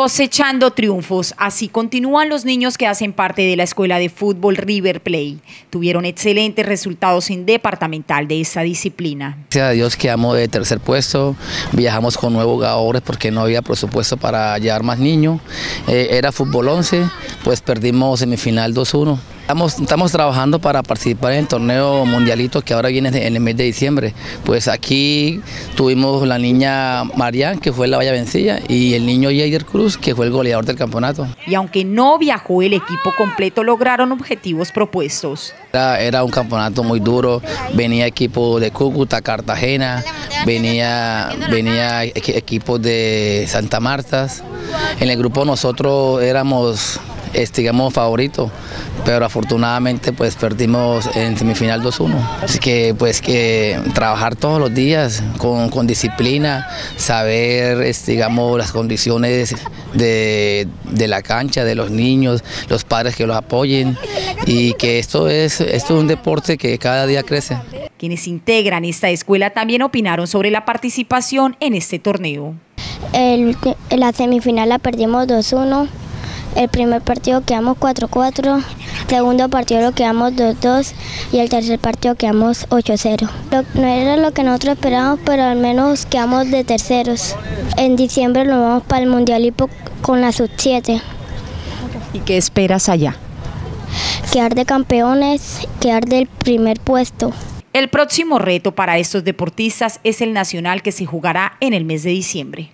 Cosechando triunfos, así continúan los niños que hacen parte de la escuela de fútbol River Play. Tuvieron excelentes resultados en departamental de esta disciplina. Gracias a Dios quedamos de tercer puesto, viajamos con nuevos jugadores porque no había presupuesto para llevar más niños. Eh, era fútbol 11, pues perdimos semifinal 2-1. Estamos, estamos, trabajando para participar en el torneo mundialito que ahora viene en el mes de diciembre. Pues aquí tuvimos la niña Marian, que fue la valla vencida, y el niño Jader Cruz, que fue el goleador del campeonato. Y aunque no viajó el equipo completo, lograron objetivos propuestos. Era, era un campeonato muy duro, venía equipo de Cúcuta, Cartagena, venía, venía equipos de Santa Marta. En el grupo nosotros éramos digamos, favorito, pero afortunadamente pues perdimos en semifinal 2-1. Así que pues que trabajar todos los días con, con disciplina, saber digamos las condiciones de, de, la cancha, de los niños, los padres que los apoyen y que esto es, esto es un deporte que cada día crece. Quienes integran esta escuela también opinaron sobre la participación en este torneo. El, la semifinal la perdimos 2-1 el primer partido quedamos 4-4, segundo partido lo quedamos 2-2 y el tercer partido quedamos 8-0. No era lo que nosotros esperábamos, pero al menos quedamos de terceros. En diciembre nos vamos para el Mundial Hipo con la sub-7. ¿Y qué esperas allá? Quedar de campeones, quedar del primer puesto. El próximo reto para estos deportistas es el nacional que se jugará en el mes de diciembre.